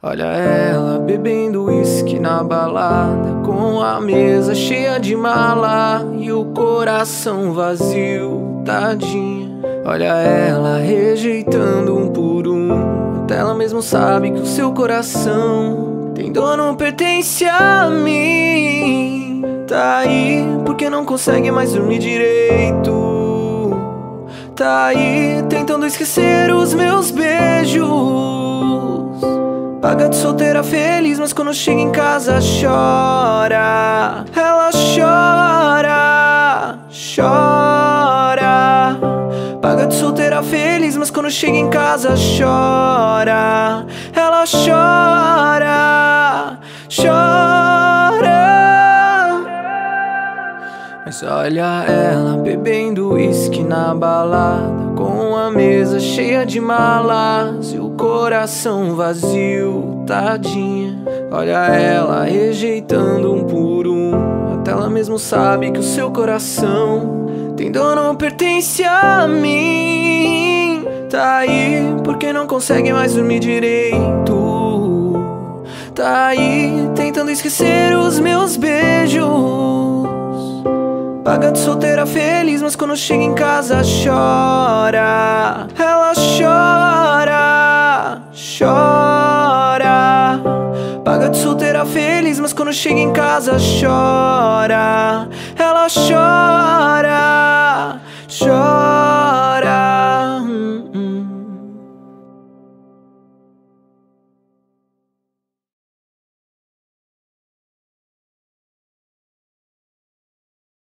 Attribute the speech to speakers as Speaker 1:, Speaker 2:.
Speaker 1: Olha ela bebendo uísque na balada, com a mesa cheia de mala e o coração vazio, tadinha. Olha ela rejeitando um por um, até ela mesmo sabe que o seu coração tem dono, pertence a mim. Tá aí porque não consegue mais dormir direito. Tá aí tentando esquecer os meus beijos. Paga de solteira feliz, mas quando chega em casa chora. Ela chora, chora. Paga de solteira feliz, mas quando chega em casa chora. Ela chora, Olha ela bebendo uísque na balada Com a mesa cheia de malas E o coração vazio, tadinha. Olha ela rejeitando um por um Até ela mesmo sabe que o seu coração Tem dono, pertence a mim. Tá aí porque não consegue mais dormir direito? Tá aí tentando esquecer os meus beijos Paga de solteira feliz, mas quando chega em casa chora. Ela chora, chora. Paga de solteira feliz, mas quando chega em casa chora. Ela chora,